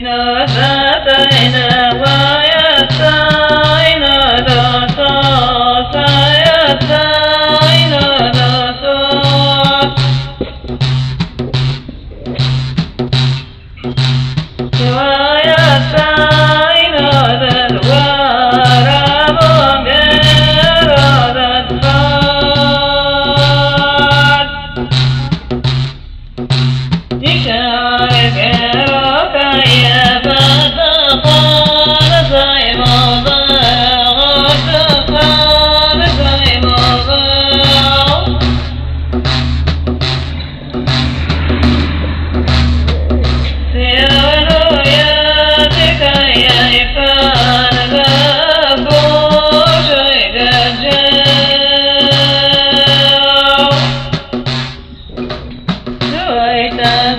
Yeah. दा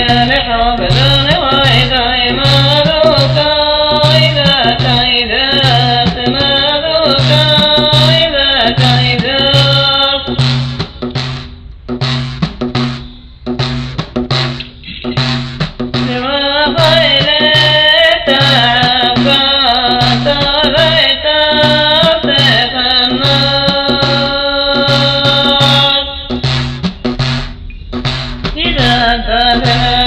يا محرم لا ذهب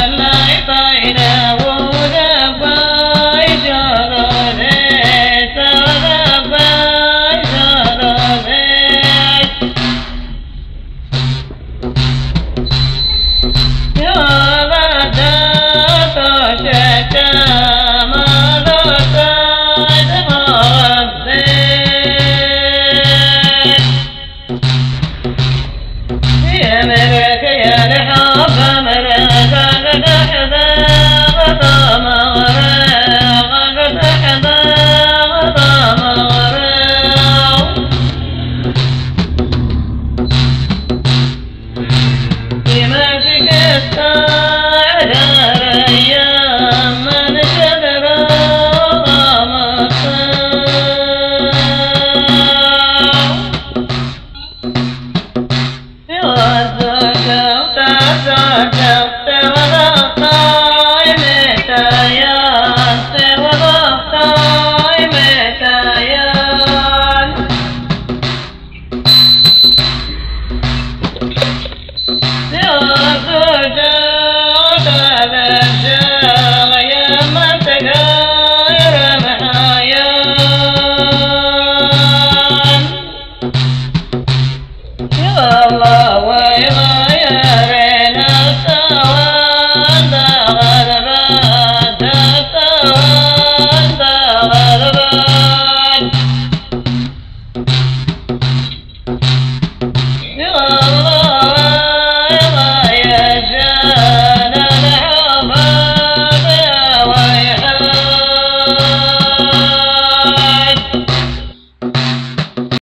Allah, Allah,